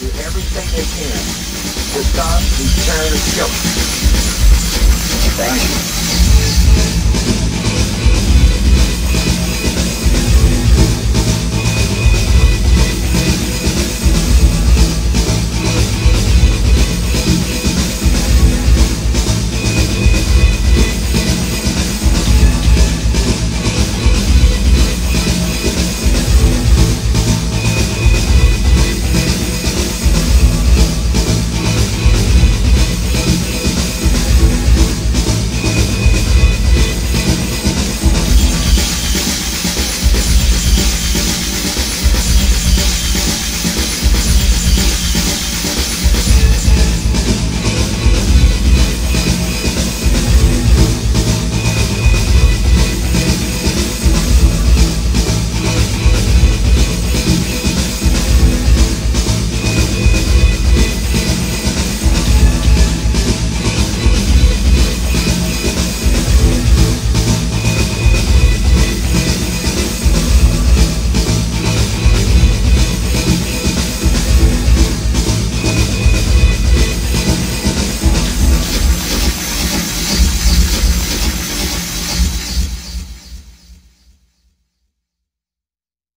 do everything they can to stop these terrorist killers. Thank you.